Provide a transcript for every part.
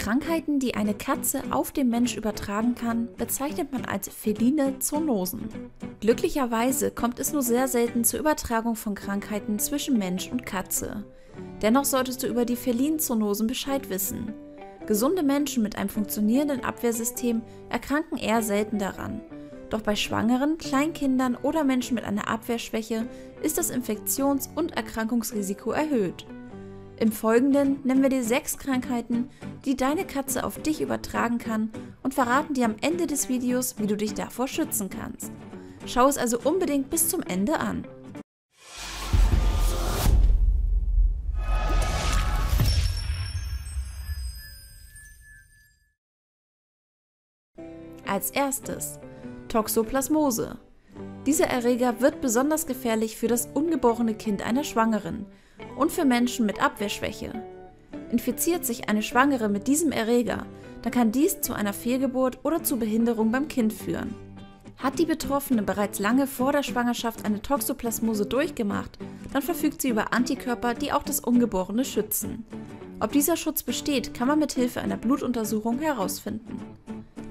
Krankheiten, die eine Katze auf den Mensch übertragen kann, bezeichnet man als feline Zoonosen. Glücklicherweise kommt es nur sehr selten zur Übertragung von Krankheiten zwischen Mensch und Katze. Dennoch solltest du über die felinen Zoonosen Bescheid wissen. Gesunde Menschen mit einem funktionierenden Abwehrsystem erkranken eher selten daran. Doch bei Schwangeren, Kleinkindern oder Menschen mit einer Abwehrschwäche ist das Infektions- und Erkrankungsrisiko erhöht. Im Folgenden nennen wir dir sechs Krankheiten, die deine Katze auf dich übertragen kann und verraten dir am Ende des Videos, wie du dich davor schützen kannst. Schau es also unbedingt bis zum Ende an. Als erstes Toxoplasmose. Dieser Erreger wird besonders gefährlich für das ungeborene Kind einer Schwangeren und für Menschen mit Abwehrschwäche. Infiziert sich eine Schwangere mit diesem Erreger, dann kann dies zu einer Fehlgeburt oder zu Behinderung beim Kind führen. Hat die Betroffene bereits lange vor der Schwangerschaft eine Toxoplasmose durchgemacht, dann verfügt sie über Antikörper, die auch das Ungeborene schützen. Ob dieser Schutz besteht, kann man mit Hilfe einer Blutuntersuchung herausfinden.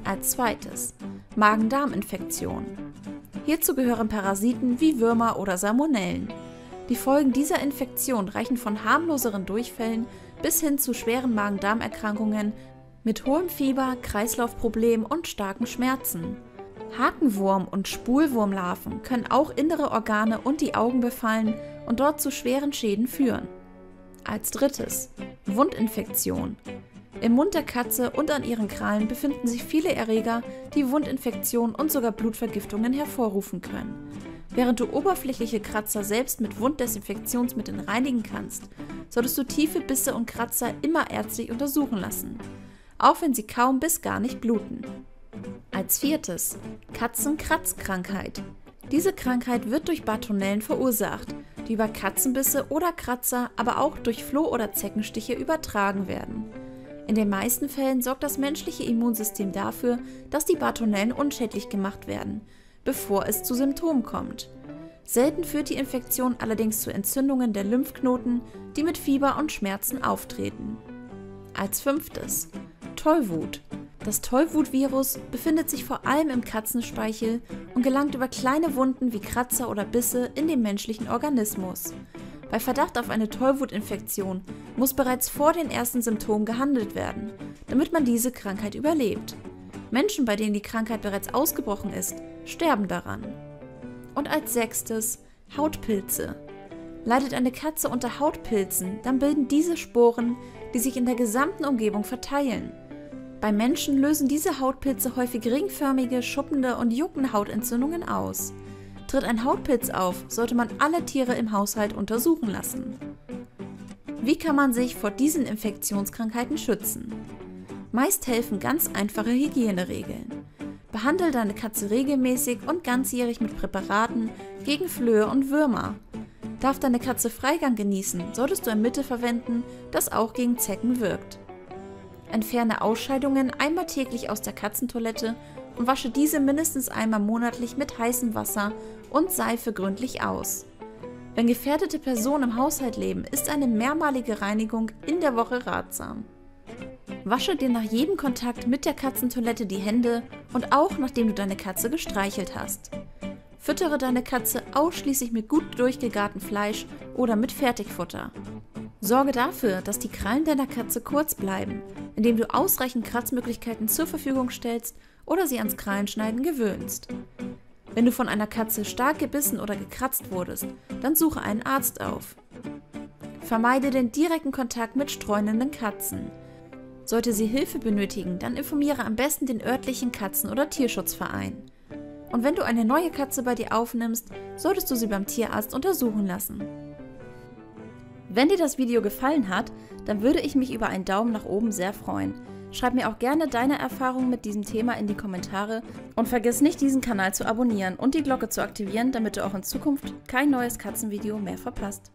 Als zweites Magen-Darm-Infektion. Hierzu gehören Parasiten wie Würmer oder Salmonellen. Die Folgen dieser Infektion reichen von harmloseren Durchfällen bis hin zu schweren Magen-Darm-Erkrankungen mit hohem Fieber, Kreislaufproblemen und starken Schmerzen. Hakenwurm- und Spulwurmlarven können auch innere Organe und die Augen befallen und dort zu schweren Schäden führen. Als drittes Wundinfektion. Im Mund der Katze und an ihren Krallen befinden sich viele Erreger, die Wundinfektionen und sogar Blutvergiftungen hervorrufen können. Während du oberflächliche Kratzer selbst mit Wunddesinfektionsmitteln reinigen kannst, solltest du tiefe Bisse und Kratzer immer ärztlich untersuchen lassen, auch wenn sie kaum bis gar nicht bluten. Als viertes Katzenkratzkrankheit. Diese Krankheit wird durch Bartonellen verursacht, die über Katzenbisse oder Kratzer, aber auch durch Floh- oder Zeckenstiche übertragen werden. In den meisten Fällen sorgt das menschliche Immunsystem dafür, dass die Bartonellen unschädlich gemacht werden bevor es zu Symptomen kommt. Selten führt die Infektion allerdings zu Entzündungen der Lymphknoten, die mit Fieber und Schmerzen auftreten. Als fünftes Tollwut. Das Tollwutvirus befindet sich vor allem im Katzenspeichel und gelangt über kleine Wunden wie Kratzer oder Bisse in den menschlichen Organismus. Bei Verdacht auf eine Tollwutinfektion muss bereits vor den ersten Symptomen gehandelt werden, damit man diese Krankheit überlebt. Menschen, bei denen die Krankheit bereits ausgebrochen ist, sterben daran. Und als sechstes Hautpilze. Leidet eine Katze unter Hautpilzen, dann bilden diese Sporen, die sich in der gesamten Umgebung verteilen. Bei Menschen lösen diese Hautpilze häufig ringförmige, schuppende und juckende Hautentzündungen aus. Tritt ein Hautpilz auf, sollte man alle Tiere im Haushalt untersuchen lassen. Wie kann man sich vor diesen Infektionskrankheiten schützen? Meist helfen ganz einfache Hygieneregeln. Behandle deine Katze regelmäßig und ganzjährig mit Präparaten gegen Flöhe und Würmer. Darf deine Katze Freigang genießen, solltest du ein Mittel verwenden, das auch gegen Zecken wirkt. Entferne Ausscheidungen einmal täglich aus der Katzentoilette und wasche diese mindestens einmal monatlich mit heißem Wasser und Seife gründlich aus. Wenn gefährdete Personen im Haushalt leben, ist eine mehrmalige Reinigung in der Woche ratsam. Wasche dir nach jedem Kontakt mit der Katzentoilette die Hände und auch nachdem du deine Katze gestreichelt hast. Füttere deine Katze ausschließlich mit gut durchgegartem Fleisch oder mit Fertigfutter. Sorge dafür, dass die Krallen deiner Katze kurz bleiben, indem du ausreichend Kratzmöglichkeiten zur Verfügung stellst oder sie ans Krallenschneiden gewöhnst. Wenn du von einer Katze stark gebissen oder gekratzt wurdest, dann suche einen Arzt auf. Vermeide den direkten Kontakt mit streunenden Katzen. Sollte sie Hilfe benötigen, dann informiere am besten den örtlichen Katzen- oder Tierschutzverein. Und wenn du eine neue Katze bei dir aufnimmst, solltest du sie beim Tierarzt untersuchen lassen. Wenn dir das Video gefallen hat, dann würde ich mich über einen Daumen nach oben sehr freuen. Schreib mir auch gerne deine Erfahrungen mit diesem Thema in die Kommentare und vergiss nicht, diesen Kanal zu abonnieren und die Glocke zu aktivieren, damit du auch in Zukunft kein neues Katzenvideo mehr verpasst.